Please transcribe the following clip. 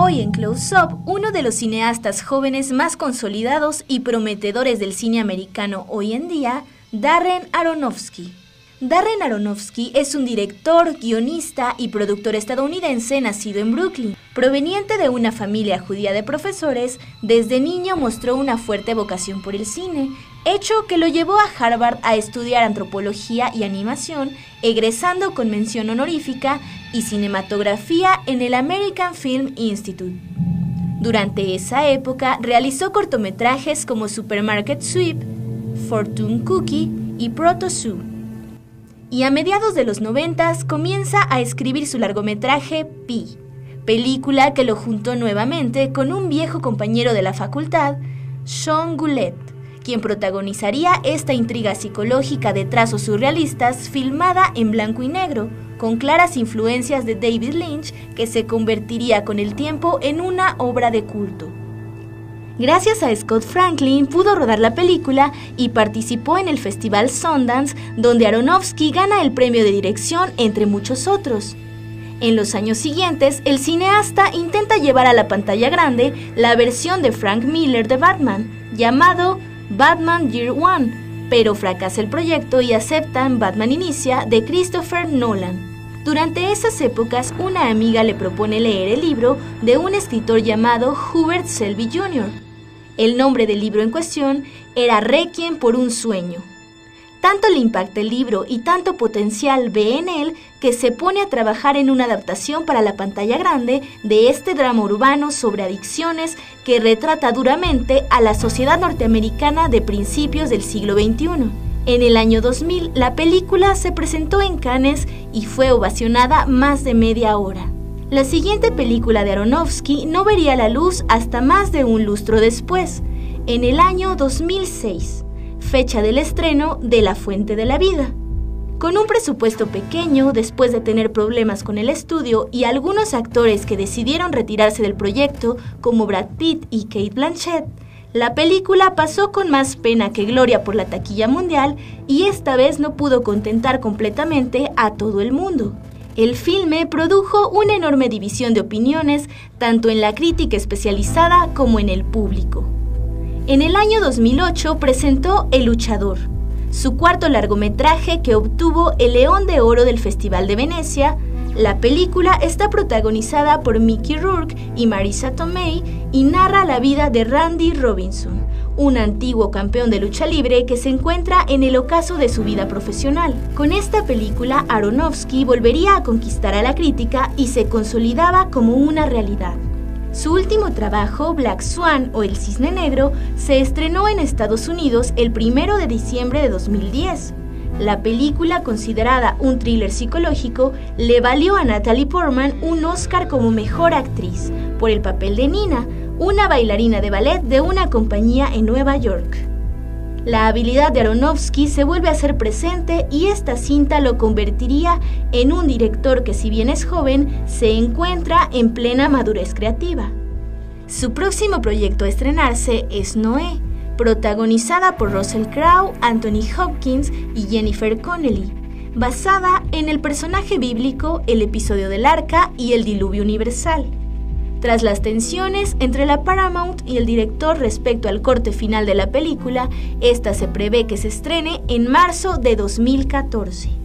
Hoy en Close Up, uno de los cineastas jóvenes más consolidados y prometedores del cine americano hoy en día, Darren Aronofsky. Darren Aronofsky es un director, guionista y productor estadounidense nacido en Brooklyn. Proveniente de una familia judía de profesores, desde niño mostró una fuerte vocación por el cine, hecho que lo llevó a Harvard a estudiar antropología y animación, egresando con mención honorífica y cinematografía en el American Film Institute. Durante esa época realizó cortometrajes como Supermarket Sweep, Fortune Cookie y Proto Zoo y a mediados de los noventas comienza a escribir su largometraje Pi, película que lo juntó nuevamente con un viejo compañero de la facultad, Sean Goulet, quien protagonizaría esta intriga psicológica de trazos surrealistas filmada en blanco y negro, con claras influencias de David Lynch que se convertiría con el tiempo en una obra de culto. Gracias a Scott Franklin pudo rodar la película y participó en el Festival Sundance, donde Aronofsky gana el premio de dirección entre muchos otros. En los años siguientes, el cineasta intenta llevar a la pantalla grande la versión de Frank Miller de Batman, llamado Batman Year One, pero fracasa el proyecto y aceptan Batman Inicia de Christopher Nolan. Durante esas épocas, una amiga le propone leer el libro de un escritor llamado Hubert Selby Jr., el nombre del libro en cuestión era Requiem por un sueño. Tanto le impacta el libro y tanto potencial ve en él que se pone a trabajar en una adaptación para la pantalla grande de este drama urbano sobre adicciones que retrata duramente a la sociedad norteamericana de principios del siglo XXI. En el año 2000, la película se presentó en Cannes y fue ovacionada más de media hora. La siguiente película de Aronofsky no vería la luz hasta más de un lustro después, en el año 2006, fecha del estreno de La Fuente de la Vida. Con un presupuesto pequeño, después de tener problemas con el estudio y algunos actores que decidieron retirarse del proyecto, como Brad Pitt y Kate Blanchett, la película pasó con más pena que gloria por la taquilla mundial y esta vez no pudo contentar completamente a todo el mundo. El filme produjo una enorme división de opiniones tanto en la crítica especializada como en el público. En el año 2008 presentó El luchador, su cuarto largometraje que obtuvo el León de Oro del Festival de Venecia. La película está protagonizada por Mickey Rourke y Marisa Tomei y narra la vida de Randy Robinson, un antiguo campeón de lucha libre que se encuentra en el ocaso de su vida profesional. Con esta película, Aronofsky volvería a conquistar a la crítica y se consolidaba como una realidad. Su último trabajo, Black Swan o El Cisne Negro, se estrenó en Estados Unidos el 1 de diciembre de 2010. La película, considerada un thriller psicológico, le valió a Natalie Portman un Oscar como mejor actriz por el papel de Nina, una bailarina de ballet de una compañía en Nueva York. La habilidad de Aronofsky se vuelve a ser presente y esta cinta lo convertiría en un director que si bien es joven, se encuentra en plena madurez creativa. Su próximo proyecto a estrenarse es Noé, protagonizada por Russell Crowe, Anthony Hopkins y Jennifer Connelly, basada en el personaje bíblico El episodio del arca y el diluvio universal. Tras las tensiones entre la Paramount y el director respecto al corte final de la película, esta se prevé que se estrene en marzo de 2014.